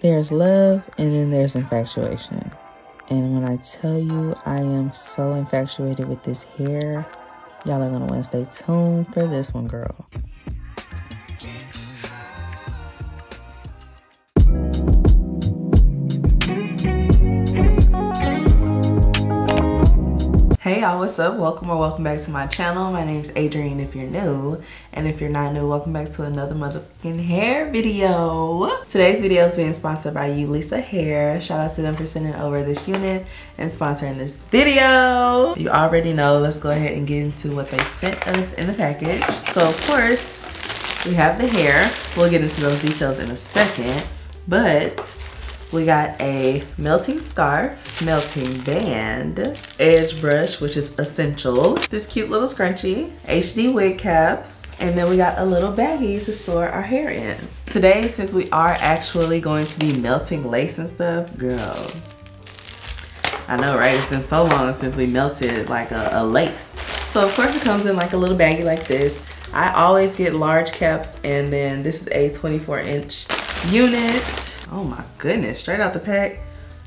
There's love and then there's infatuation. And when I tell you I am so infatuated with this hair, y'all are gonna wanna stay tuned for this one, girl. Hey y'all, what's up? Welcome or welcome back to my channel. My name is Adrienne if you're new. And if you're not new, welcome back to another motherfucking hair video. Today's video is being sponsored by Yolissa Hair. Shout out to them for sending over this unit and sponsoring this video. You already know, let's go ahead and get into what they sent us in the package. So of course, we have the hair. We'll get into those details in a second. But we got a melting scarf, melting band, edge brush, which is essential. This cute little scrunchie, HD wig caps, and then we got a little baggie to store our hair in. Today, since we are actually going to be melting lace and stuff, girl, I know, right? It's been so long since we melted like a, a lace. So of course it comes in like a little baggie like this. I always get large caps and then this is a 24 inch unit. Oh my goodness, straight out the pack.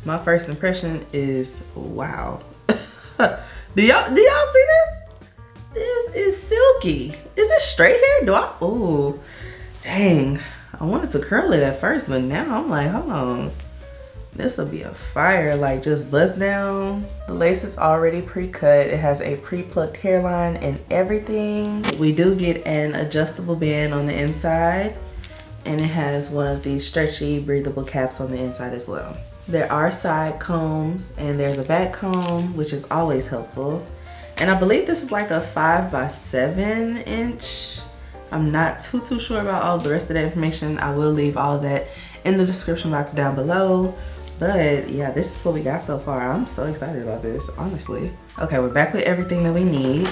My first impression is wow. do y'all do y'all see this? This is silky. Is it straight hair? Do I oh dang. I wanted to curl it at first, but now I'm like, hold on. This will be a fire, like just buss down. The lace is already pre-cut. It has a pre-plucked hairline and everything. We do get an adjustable band on the inside and it has one of these stretchy breathable caps on the inside as well. There are side combs and there's a back comb which is always helpful. And I believe this is like a five by seven inch. I'm not too too sure about all the rest of the information. I will leave all that in the description box down below. But yeah, this is what we got so far. I'm so excited about this, honestly. Okay, we're back with everything that we need.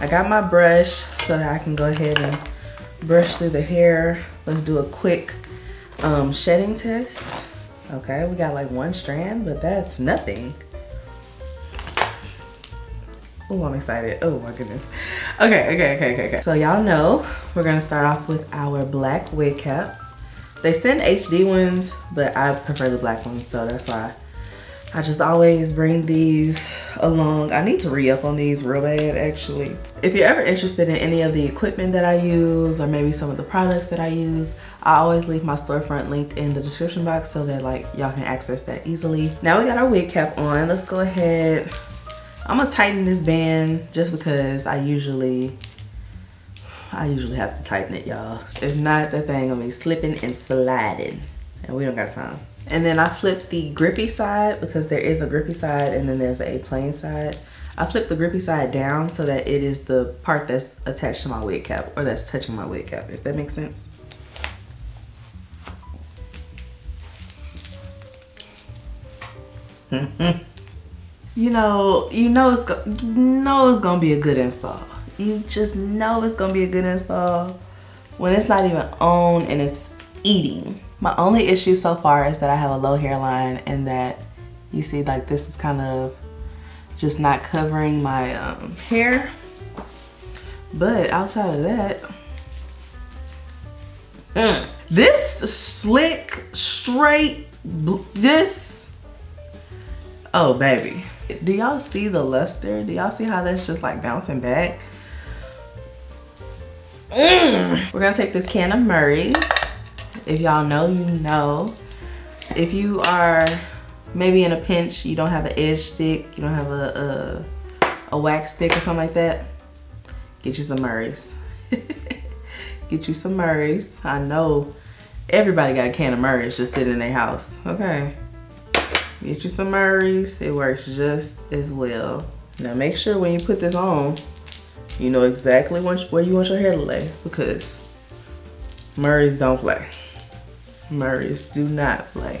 I got my brush so that I can go ahead and brush through the hair. Let's do a quick um, shedding test. Okay, we got like one strand, but that's nothing. Oh, I'm excited. Oh my goodness. Okay, okay, okay, okay, okay. So y'all know we're gonna start off with our black wig cap. They send HD ones, but I prefer the black ones, so that's why I just always bring these along. I need to re-up on these real bad actually. If you're ever interested in any of the equipment that I use or maybe some of the products that I use, I always leave my storefront linked in the description box so that like y'all can access that easily. Now we got our wig cap on. Let's go ahead. I'm gonna tighten this band just because I usually I usually have to tighten it, y'all. If not, that thing gonna be slipping and sliding. And we don't got time. And then I flipped the grippy side because there is a grippy side and then there's a plain side. I flipped the grippy side down so that it is the part that's attached to my wig cap or that's touching my wig cap, if that makes sense. you know, you know it's you know it's gonna be a good install. You just know it's gonna be a good install when it's not even on and it's eating. My only issue so far is that I have a low hairline and that you see like this is kind of just not covering my um, hair. But outside of that, mm, this slick, straight, this, oh baby. Do y'all see the luster? Do y'all see how that's just like bouncing back? Mm. We're gonna take this can of Murray's if y'all know, you know. If you are maybe in a pinch, you don't have an edge stick, you don't have a, a, a wax stick or something like that, get you some Murray's. get you some Murray's. I know everybody got a can of Murray's just sitting in their house, okay? Get you some Murray's, it works just as well. Now make sure when you put this on, you know exactly where you want your hair to lay because Murray's don't play. Murray's do not play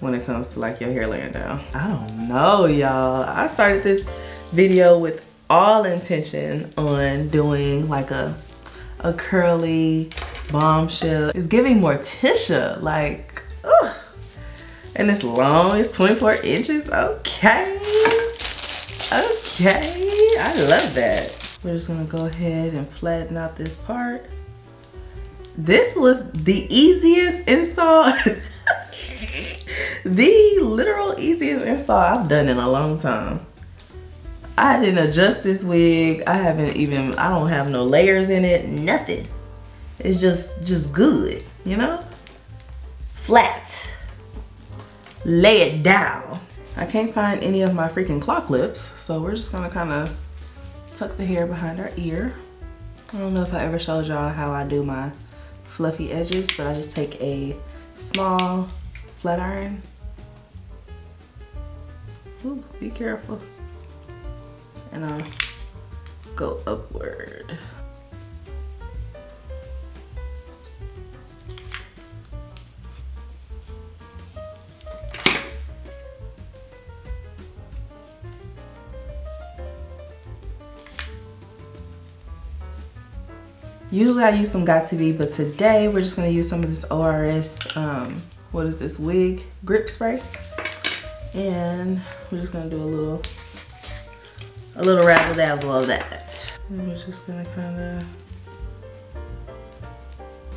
when it comes to like your hair laying down. I don't know, y'all. I started this video with all intention on doing like a, a curly bombshell. It's giving more Morticia, like, ugh. And it's long, it's 24 inches, okay. Okay, I love that. We're just gonna go ahead and flatten out this part this was the easiest install the literal easiest install I've done in a long time. I didn't adjust this wig. I haven't even, I don't have no layers in it, nothing. It's just, just good, you know? Flat. Lay it down. I can't find any of my freaking claw clips, so we're just gonna kind of tuck the hair behind our ear. I don't know if I ever showed y'all how I do my fluffy edges, but I just take a small flat iron. Ooh, be careful. And I'll go upward. Usually I use some Got2b, but today we're just gonna use some of this ORS, um, what is this, wig grip spray. And we're just gonna do a little, a little razzle dazzle of that. And we're just gonna kinda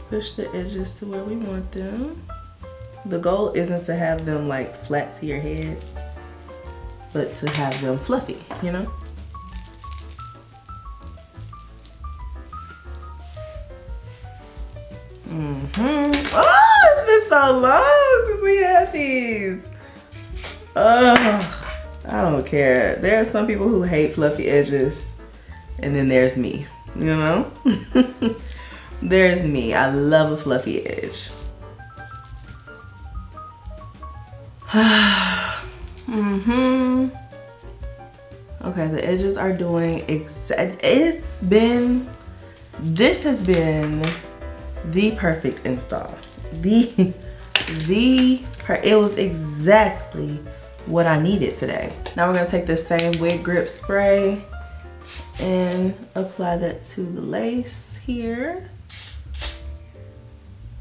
push the edges to where we want them. The goal isn't to have them like flat to your head, but to have them fluffy, you know? Mm hmm Oh, it's been so long since we had these. Oh, I don't care. There are some people who hate fluffy edges, and then there's me, you know? there's me. I love a fluffy edge. mm-hmm. Okay, the edges are doing exact. It's been, this has been the perfect install. The, the, it was exactly what I needed today. Now we're gonna take this same wig grip spray and apply that to the lace here.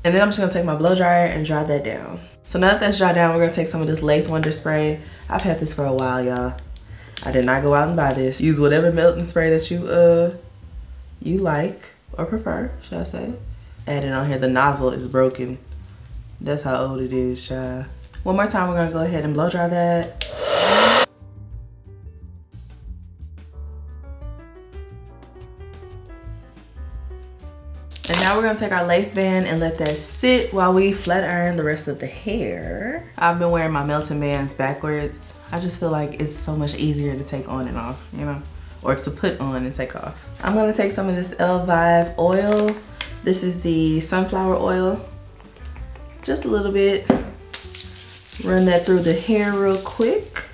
And then I'm just gonna take my blow dryer and dry that down. So now that that's dried down, we're gonna take some of this Lace Wonder spray. I've had this for a while, y'all. I did not go out and buy this. Use whatever melting spray that you uh you like or prefer, should I say adding on here. The nozzle is broken. That's how old it is, child. One more time, we're gonna go ahead and blow dry that. And now we're gonna take our lace band and let that sit while we flat iron the rest of the hair. I've been wearing my melting bands backwards. I just feel like it's so much easier to take on and off, you know? Or to put on and take off. I'm gonna take some of this Elvive oil this is the sunflower oil. Just a little bit. Run that through the hair real quick.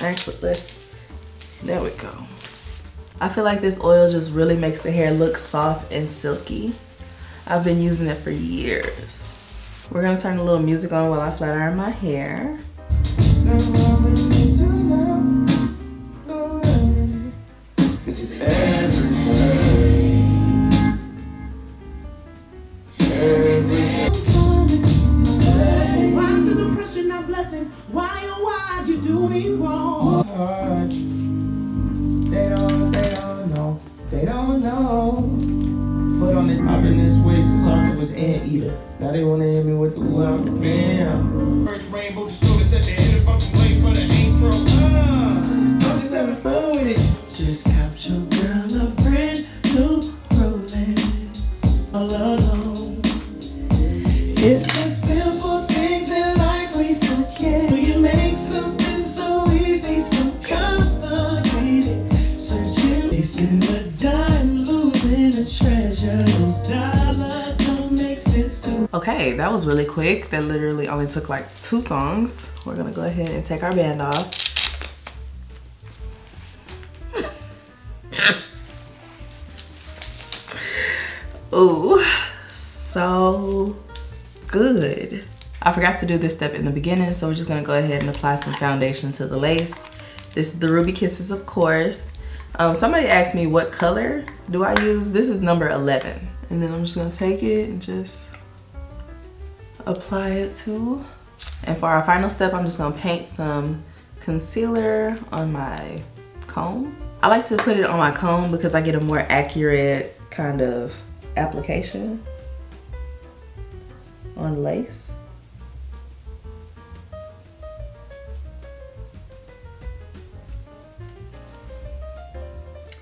Actually, let's, there we go. I feel like this oil just really makes the hair look soft and silky. I've been using it for years. We're gonna turn a little music on while I flat iron my hair. Miami with the love. lockdown. First rainbow, the students at the end of fucking wait for the intro. Okay, that was really quick. That literally only took like two songs. We're gonna go ahead and take our band off. Ooh, so good. I forgot to do this step in the beginning, so we're just gonna go ahead and apply some foundation to the lace. This is the Ruby Kisses, of course. Um, somebody asked me what color do I use. This is number 11. And then I'm just gonna take it and just apply it to. And for our final step, I'm just gonna paint some concealer on my comb. I like to put it on my comb because I get a more accurate kind of application on lace.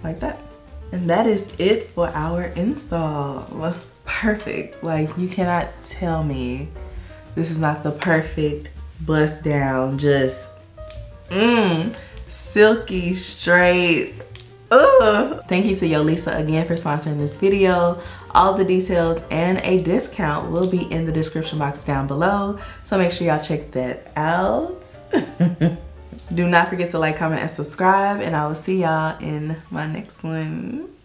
Like that. And that is it for our install. Perfect. Like you cannot tell me this is not the perfect buss down, just mmm, silky, straight, Ugh. Thank you to Yolissa again for sponsoring this video. All the details and a discount will be in the description box down below. So make sure y'all check that out. Do not forget to like, comment, and subscribe. And I will see y'all in my next one.